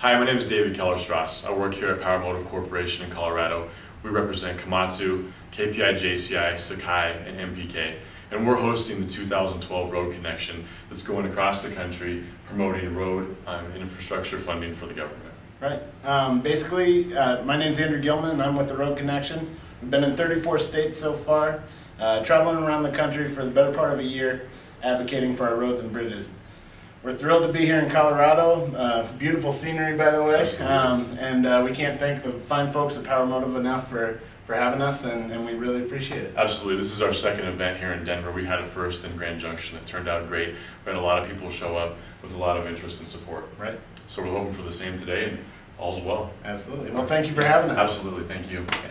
Hi, my name is David Kellerstrass. I work here at Power Motive Corporation in Colorado. We represent Komatsu, KPI JCI, Sakai, and MPK. And we're hosting the 2012 Road Connection that's going across the country promoting road um, infrastructure funding for the government. Right. Um, basically, uh, my name's Andrew Gilman, and I'm with the Road Connection. We've been in 34 states so far, uh, traveling around the country for the better part of a year, advocating for our roads and bridges. We're thrilled to be here in Colorado. Uh, beautiful scenery, by the way, um, and uh, we can't thank the fine folks at Power Motive enough for, for having us, and, and we really appreciate it. Absolutely. This is our second event here in Denver. We had a first in Grand Junction that turned out great. We had a lot of people show up with a lot of interest and support. Right. So we're hoping for the same today and all's well. Absolutely. Well, thank you for having us. Absolutely. Thank you. Okay.